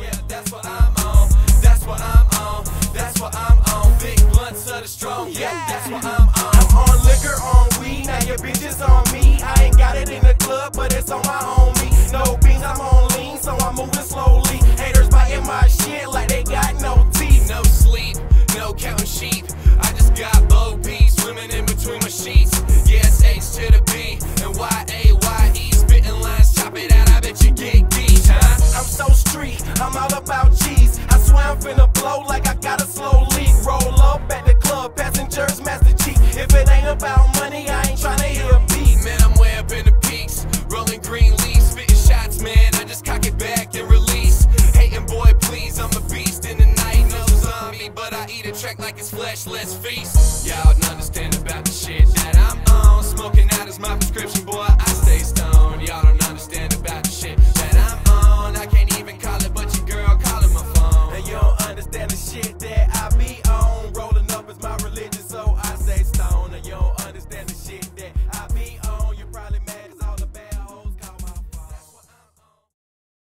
Yeah, that's what I'm on. That's what I'm on. That's what I'm on. Big blunts of the strong. Yeah, that's what I'm on. I'm on liquor, on weed, now your bitch is on me. I ain't got it in the club, but it's on my homie. No beans, I'm on lean, so I'm moving slowly. Haters biting my shit like they got no teeth. No sleep, no counting sheep. I just got low B swimming in between my sheets. Green leaves, spitting shots, man. I just cock it back and release. Hating boy, please, I'm a beast in the night. No zombie, but I eat a track like it's flesh. Let's feast. Y'all don't understand about the shit that I'm